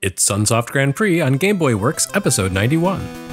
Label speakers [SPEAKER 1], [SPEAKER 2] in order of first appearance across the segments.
[SPEAKER 1] It's Sunsoft Grand Prix on Game Boy Works Episode 91.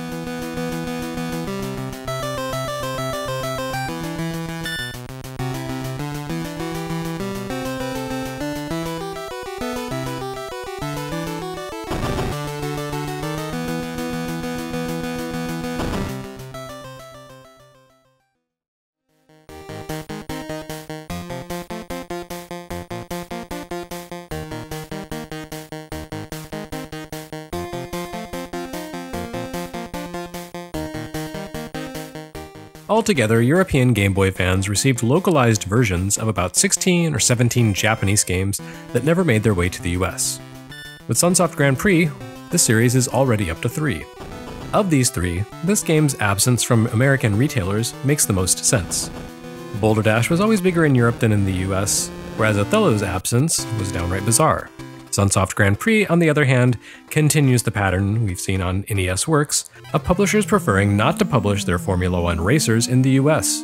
[SPEAKER 1] Altogether, European Game Boy fans received localized versions of about 16 or 17 Japanese games that never made their way to the US. With Sunsoft Grand Prix, the series is already up to three. Of these three, this game's absence from American retailers makes the most sense. Boulder Dash was always bigger in Europe than in the US, whereas Othello's absence was downright bizarre. Sunsoft Grand Prix, on the other hand, continues the pattern we've seen on NES Works of publishers preferring not to publish their Formula One racers in the US.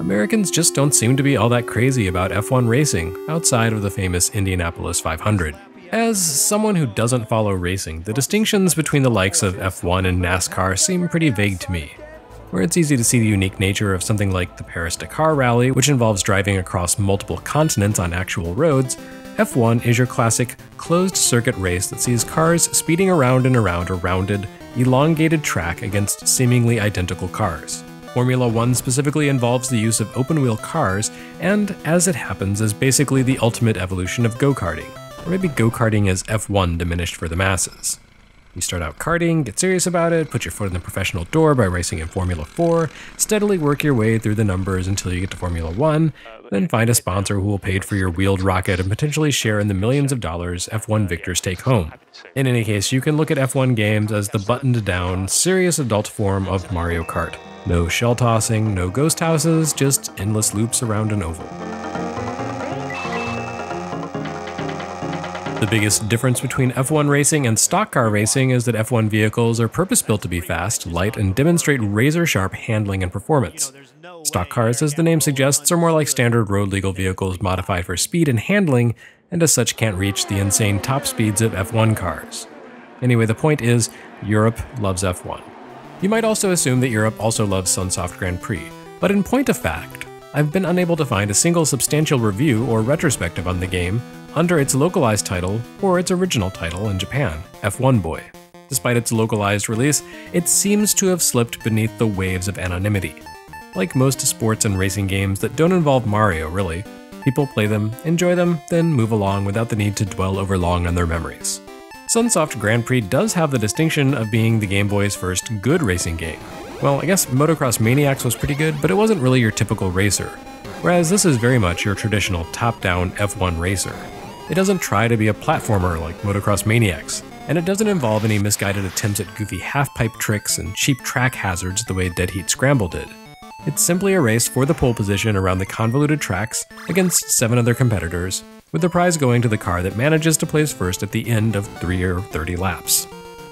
[SPEAKER 1] Americans just don't seem to be all that crazy about F1 racing outside of the famous Indianapolis 500. As someone who doesn't follow racing, the distinctions between the likes of F1 and NASCAR seem pretty vague to me. Where it's easy to see the unique nature of something like the Paris Dakar Rally, which involves driving across multiple continents on actual roads, F1 is your classic closed circuit race that sees cars speeding around and around a rounded, elongated track against seemingly identical cars. Formula One specifically involves the use of open wheel cars, and as it happens, is basically the ultimate evolution of go karting. Or maybe go karting is F1 diminished for the masses. You start out karting, get serious about it, put your foot in the professional door by racing in Formula 4, steadily work your way through the numbers until you get to Formula 1, then find a sponsor who will pay for your wheeled rocket and potentially share in the millions of dollars F1 victors take home. In any case, you can look at F1 games as the buttoned down, serious adult form of Mario Kart. No shell tossing, no ghost houses, just endless loops around an oval. The biggest difference between F1 racing and stock car racing is that F1 vehicles are purpose built to be fast, light, and demonstrate razor sharp handling and performance. Stock cars, as the name suggests, are more like standard road legal vehicles modified for speed and handling, and as such can't reach the insane top speeds of F1 cars. Anyway, the point is, Europe loves F1. You might also assume that Europe also loves Sunsoft Grand Prix, but in point of fact, I've been unable to find a single substantial review or retrospective on the game under its localized title or its original title in Japan, F1 Boy. Despite its localized release, it seems to have slipped beneath the waves of anonymity. Like most sports and racing games that don't involve Mario, really, people play them, enjoy them, then move along without the need to dwell over long on their memories. Sunsoft Grand Prix does have the distinction of being the Game Boy's first good racing game. Well, I guess Motocross Maniacs was pretty good, but it wasn't really your typical racer. Whereas this is very much your traditional top down F1 racer. It doesn't try to be a platformer like Motocross Maniacs, and it doesn't involve any misguided attempts at goofy half pipe tricks and cheap track hazards the way Dead Heat Scramble did. It's simply a race for the pole position around the convoluted tracks against seven other competitors, with the prize going to the car that manages to place first at the end of 3 or 30 laps.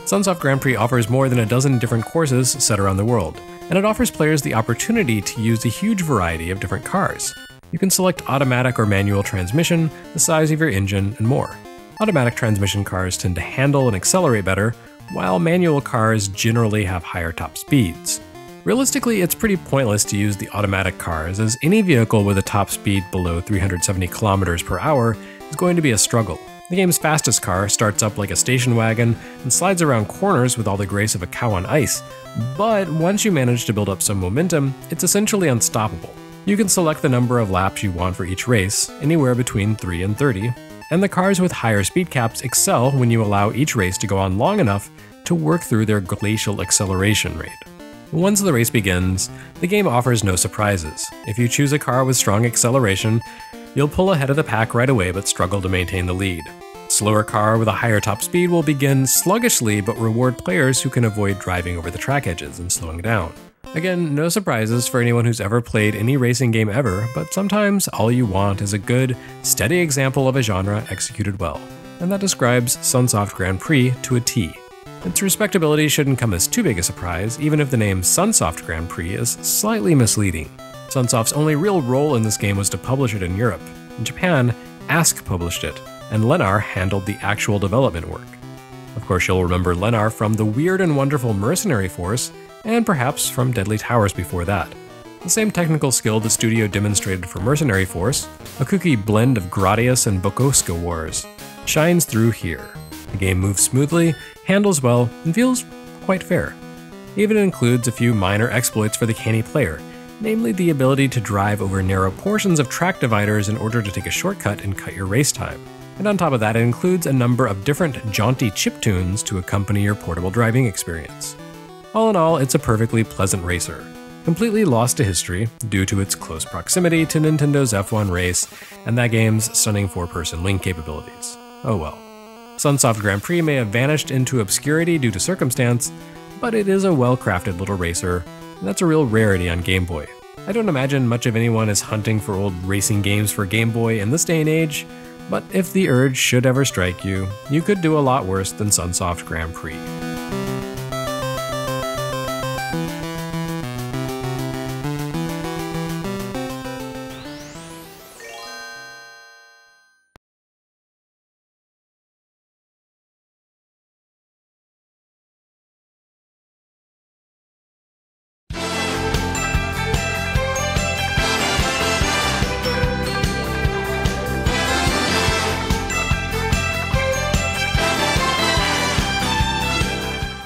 [SPEAKER 1] Sunsoft Grand Prix offers more than a dozen different courses set around the world, and it offers players the opportunity to use a huge variety of different cars. You can select automatic or manual transmission, the size of your engine, and more. Automatic transmission cars tend to handle and accelerate better, while manual cars generally have higher top speeds. Realistically, it's pretty pointless to use the automatic cars, as any vehicle with a top speed below 370 km per hour is going to be a struggle. The game's fastest car starts up like a station wagon and slides around corners with all the grace of a cow on ice, but once you manage to build up some momentum, it's essentially unstoppable. You can select the number of laps you want for each race, anywhere between 3 and 30, and the cars with higher speed caps excel when you allow each race to go on long enough to work through their glacial acceleration rate. Once the race begins, the game offers no surprises. If you choose a car with strong acceleration, you'll pull ahead of the pack right away but struggle to maintain the lead. Slower car with a higher top speed will begin sluggishly but reward players who can avoid driving over the track edges and slowing down. Again, no surprises for anyone who's ever played any racing game ever, but sometimes all you want is a good, steady example of a genre executed well. And that describes Sunsoft Grand Prix to a T. Its respectability shouldn't come as too big a surprise, even if the name Sunsoft Grand Prix is slightly misleading. Sunsoft's only real role in this game was to publish it in Europe. In Japan, Ask published it, and Lenar handled the actual development work. Of course, you'll remember Lenar from the weird and wonderful Mercenary Force, and perhaps from Deadly Towers before that. The same technical skill the studio demonstrated for Mercenary Force, a kooky blend of Gradius and Bokosuka wars, shines through here. The game moves smoothly, handles well, and feels quite fair. Even includes a few minor exploits for the canny player, namely the ability to drive over narrow portions of track dividers in order to take a shortcut and cut your race time. And on top of that, it includes a number of different jaunty chip tunes to accompany your portable driving experience. All in all, it's a perfectly pleasant racer, completely lost to history due to its close proximity to Nintendo's F1 race and that game's stunning four person link capabilities. Oh well. Sunsoft Grand Prix may have vanished into obscurity due to circumstance, but it is a well crafted little racer, and that's a real rarity on Game Boy. I don't imagine much of anyone is hunting for old racing games for Game Boy in this day and age, but if the urge should ever strike you, you could do a lot worse than Sunsoft Grand Prix.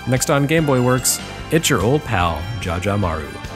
[SPEAKER 1] Next on Game Boy Works, it's your old pal, Jaja Maru.